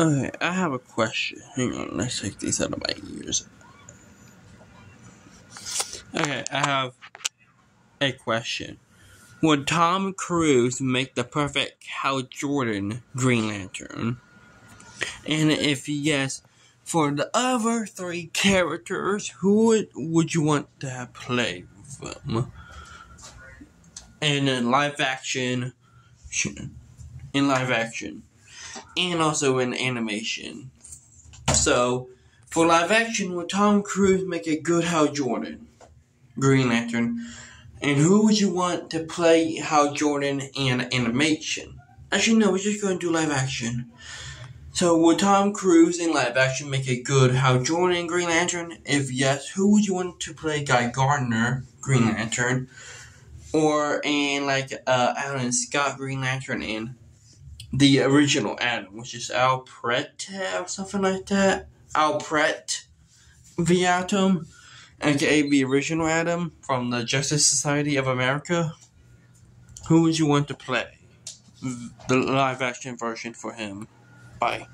Okay, I have a question. Hang on, let's take these out of my ears. Okay, I have a question. Would Tom Cruise make the perfect Hal Jordan Green Lantern? And if yes, for the other three characters, who would, would you want to play them? And in live action, in live action, and also in animation. So, for live action, would Tom Cruise make a good Hal Jordan, Green Lantern? And who would you want to play Hal Jordan in animation? Actually, no, we're just going to do live action. So, would Tom Cruise in live action make a good Hal Jordan Green Lantern? If yes, who would you want to play Guy Gardner Green Lantern? Or in like uh, Alan Scott Green Lantern in the original Atom, which is Alfred or something like that. Alfred the Atom, aka the original Atom from the Justice Society of America. Who would you want to play the live action version for him? Bye.